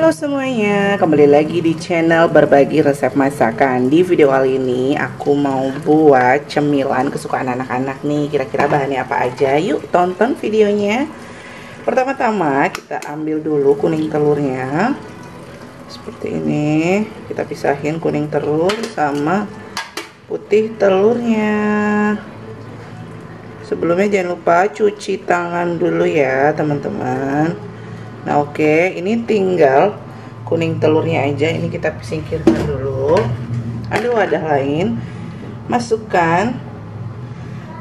Halo semuanya, kembali lagi di channel berbagi resep masakan. Di video kali ini aku mau buat cemilan kesukaan anak-anak nih. Kira-kira bahannya apa aja, yuk tonton videonya. Pertama-tama kita ambil dulu kuning telurnya. Seperti ini Kita pisahin kuning telur sama putih telurnya. Sebelumnya jangan lupa cuci tangan dulu ya teman-teman oke ini tinggal kuning telurnya aja. Ini kita singkirkan dulu. Ada wadah lain. Masukkan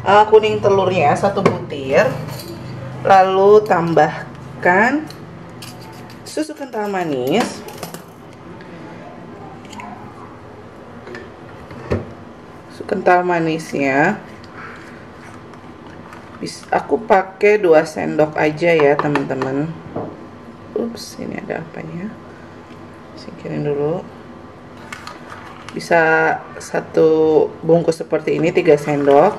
uh, kuning telurnya satu butir. Lalu tambahkan susu kental manis. Susu kental manisnya. Aku pakai 2 sendok aja ya teman-teman ups ini ada apanya? Singkirin dulu. Bisa satu bungkus seperti ini 3 sendok.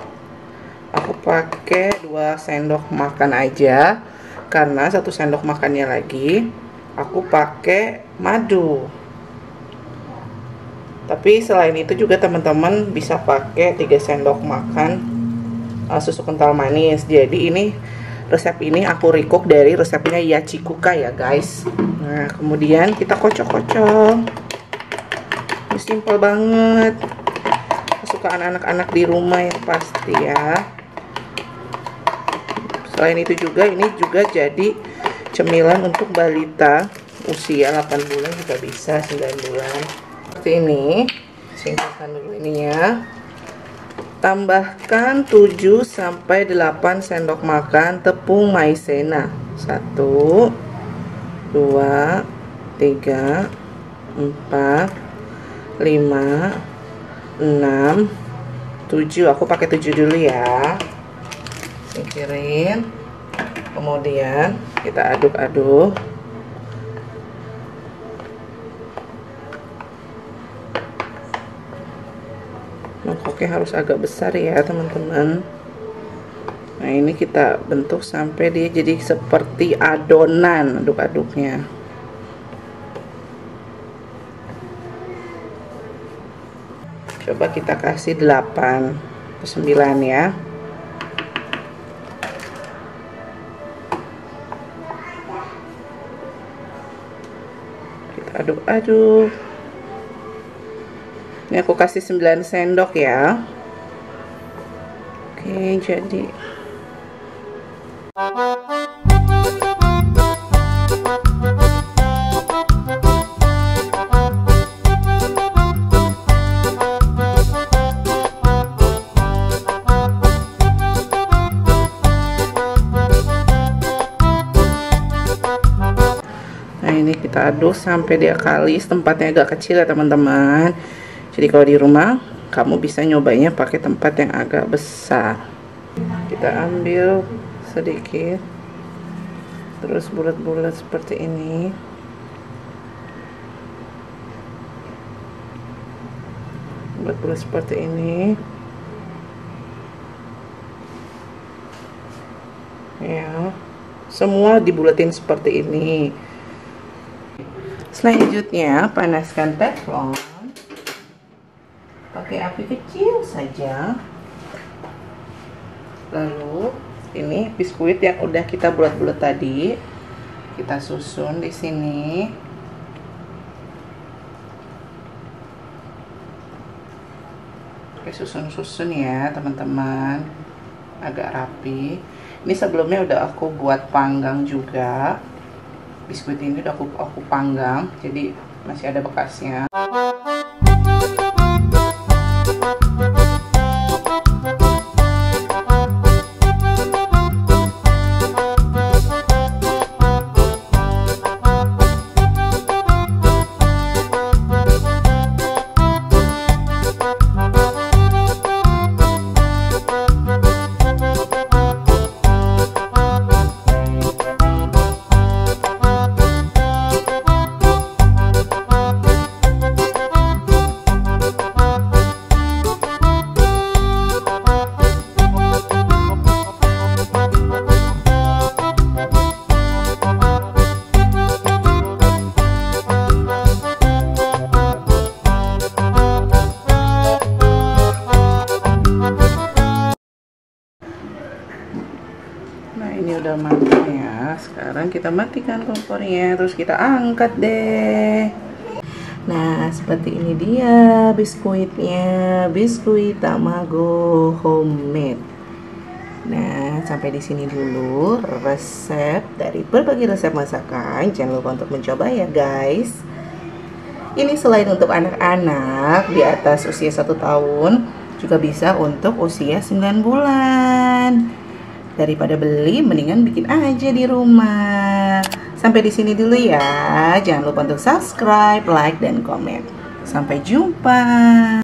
Aku pakai 2 sendok makan aja karena satu sendok makannya lagi aku pakai madu. Tapi selain itu juga teman-teman bisa pakai 3 sendok makan uh, susu kental manis. Jadi ini resep ini aku recook dari resepnya Yachikuka ya guys. Nah kemudian kita kocok-kocok. Simple banget. Kesukaan anak-anak di rumah yang pasti ya. Selain itu juga ini juga jadi cemilan untuk balita. Usia 8 bulan juga bisa 9 bulan. Seperti ini. Singkatkan dulu ininya Tambahkan 7 sampai 8 sendok makan tepung maizena. 1 2 3 4 5 6 7. Aku pakai 7 dulu ya. Singkirin. Kemudian kita aduk-aduk. Mangkoknya harus agak besar ya teman-teman. Nah ini kita bentuk sampai dia jadi seperti adonan aduk-aduknya. Coba kita kasih 8 atau 9 ya. Kita aduk-aduk ini aku kasih 9 sendok ya. Oke jadi. Nah ini kita aduk sampai dia kalis tempatnya agak kecil ya teman-teman jadi kalau di rumah kamu bisa nyobanya pakai tempat yang agak besar. Kita ambil sedikit terus bulat-bulat seperti ini. Bulat-bulat seperti ini. Ya semua dibulatin seperti ini. Selanjutnya panaskan teflon pakai api kecil saja. Lalu ini biskuit yang udah kita bulat-bulat tadi kita susun di sini. Oke susun-susun ya teman-teman. Agak rapi. Ini sebelumnya udah aku buat panggang juga. Biskuit ini udah aku aku panggang jadi masih ada bekasnya sekarang kita matikan kompornya. Terus kita angkat deh. Nah seperti ini dia biskuitnya. Biskuit tamago homemade. Nah sampai di sini dulu resep dari berbagai resep masakan. Jangan lupa untuk mencoba ya guys. Ini selain untuk anak-anak di atas usia satu tahun juga bisa untuk usia 9 bulan daripada beli mendingan bikin aja di rumah. Sampai di sini dulu ya. Jangan lupa untuk subscribe like dan komen. Sampai jumpa